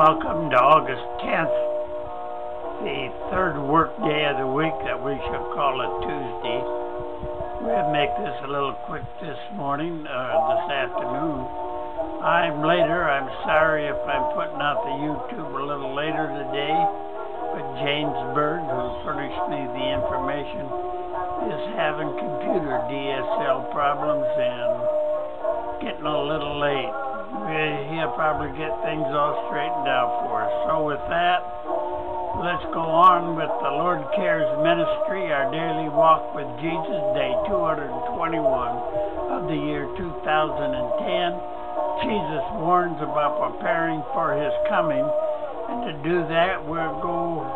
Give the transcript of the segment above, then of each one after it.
Welcome to August 10th, the third work day of the week that we shall call a Tuesday. We'll make this a little quick this morning, uh, this afternoon. I'm later. I'm sorry if I'm putting out the YouTube a little later today, but James Berg, who furnished me the information, is having computer DSL problems and getting a little late. He'll probably get things all straightened out for us. So with that, let's go on with the Lord Cares Ministry, our daily walk with Jesus, day 221 of the year 2010. Jesus warns about preparing for his coming. And to do that, we'll go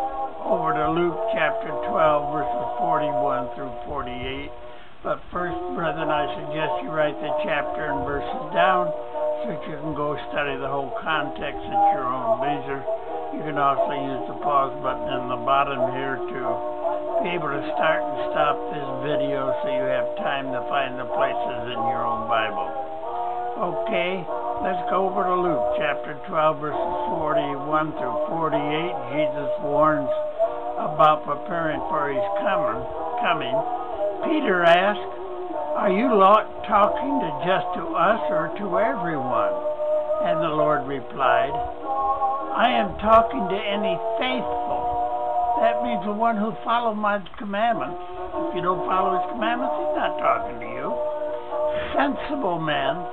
over to Luke chapter 12, verses 41 through 48. But first, brethren, I suggest you write the chapter and verses down that you can go study the whole context at your own leisure. You can also use the pause button in the bottom here to be able to start and stop this video so you have time to find the places in your own Bible. Okay, let's go over to Luke chapter 12, verses 41 through 48. Jesus warns about preparing for his coming. coming. Peter asked, Are you talking to just to us or to everyone? And the Lord replied, I am talking to any faithful. That means the one who follows my commandments. If you don't follow his commandments, he's not talking to you. Sensible men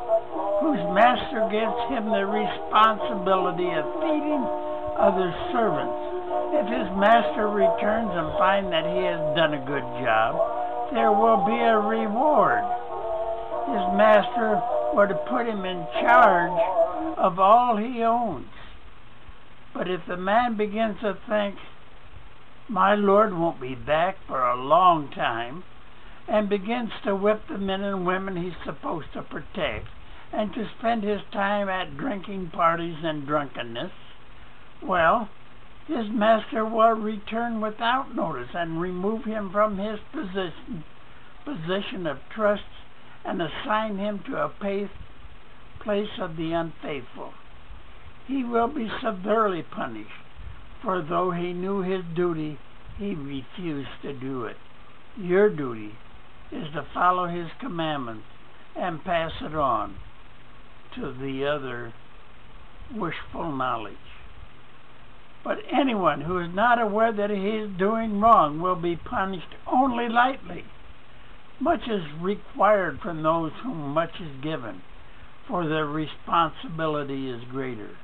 whose master gives him the responsibility of feeding other servants. If his master returns and finds that he has done a good job, there will be a reward. His master were to put him in charge of all he owns. But if the man begins to think, my Lord won't be back for a long time, and begins to whip the men and women he's supposed to protect, and to spend his time at drinking parties and drunkenness, well, his master will return without notice and remove him from his position, position of trust and assign him to a place of the unfaithful. He will be severely punished, for though he knew his duty, he refused to do it. Your duty is to follow his commandments and pass it on to the other wishful knowledge. But anyone who is not aware that he is doing wrong will be punished only lightly. Much is required from those whom much is given, for their responsibility is greater.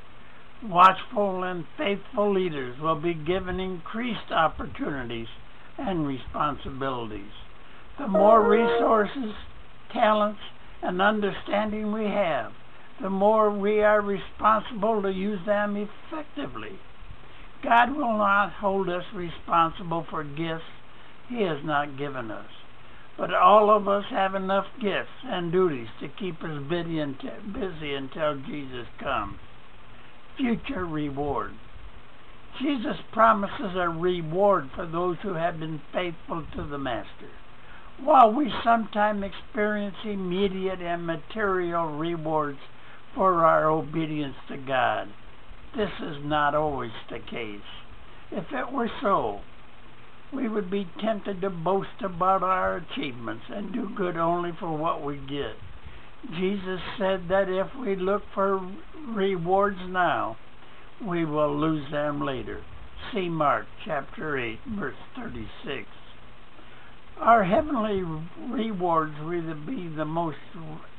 Watchful and faithful leaders will be given increased opportunities and responsibilities. The more resources, talents, and understanding we have, the more we are responsible to use them effectively. God will not hold us responsible for gifts He has not given us. But all of us have enough gifts and duties to keep us busy until Jesus comes. Future reward. Jesus promises a reward for those who have been faithful to the Master. While we sometimes experience immediate and material rewards for our obedience to God. This is not always the case. If it were so, we would be tempted to boast about our achievements and do good only for what we get. Jesus said that if we look for rewards now, we will lose them later. See Mark chapter 8, verse 36. Our heavenly rewards will be the most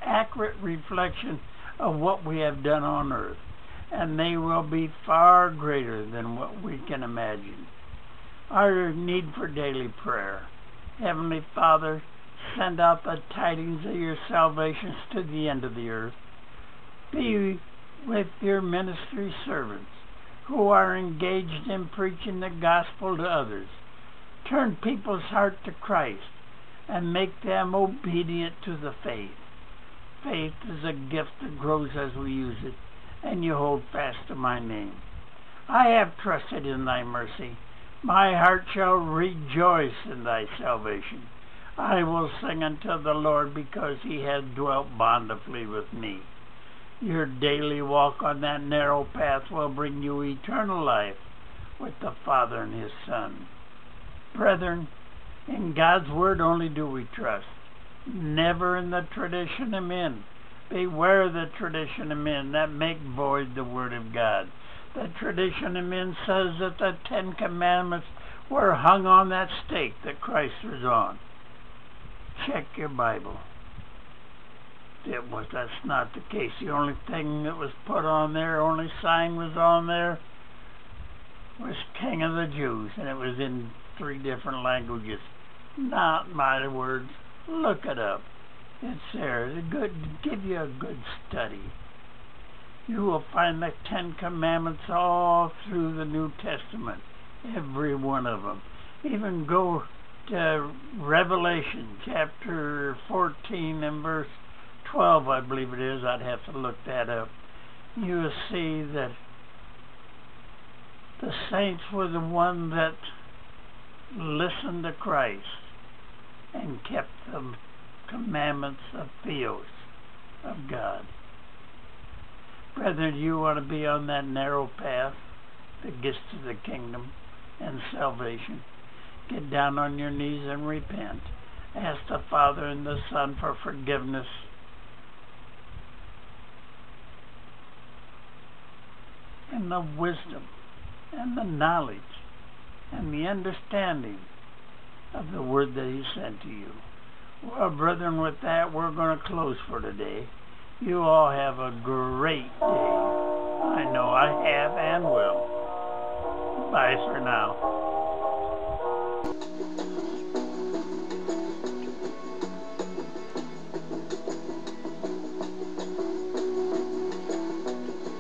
accurate reflection of what we have done on earth, and they will be far greater than what we can imagine. Our need for daily prayer. Heavenly Father, send out the tidings of your salvation to the end of the earth. Be with your ministry servants who are engaged in preaching the gospel to others. Turn people's heart to Christ and make them obedient to the faith. Faith is a gift that grows as we use it, and you hold fast to my name. I have trusted in thy mercy. My heart shall rejoice in thy salvation. I will sing unto the Lord because he has dwelt bountifully with me. Your daily walk on that narrow path will bring you eternal life with the Father and His Son. Brethren, in God's Word only do we trust, never in the tradition of men. Beware the tradition of men that make void the Word of God. The tradition of men says that the Ten Commandments were hung on that stake that Christ was on. Check your Bible. It was that's not the case. The only thing that was put on there, only sign was on there, was King of the Jews, and it was in three different languages. Not my words. Look it up. It's there. A good give you a good study. You will find the Ten Commandments all through the New Testament, every one of them. Even go to Revelation chapter 14 and verse 12, I believe it is. I'd have to look that up. You will see that the saints were the one that listened to Christ and kept the commandments of Theos, of God. Brethren, you want to be on that narrow path that gets to the kingdom and salvation. Get down on your knees and repent. Ask the Father and the Son for forgiveness and the wisdom and the knowledge and the understanding of the word that he sent to you. Well, brethren, with that, we're going to close for today. You all have a great day. I know I have and will. Bye for now.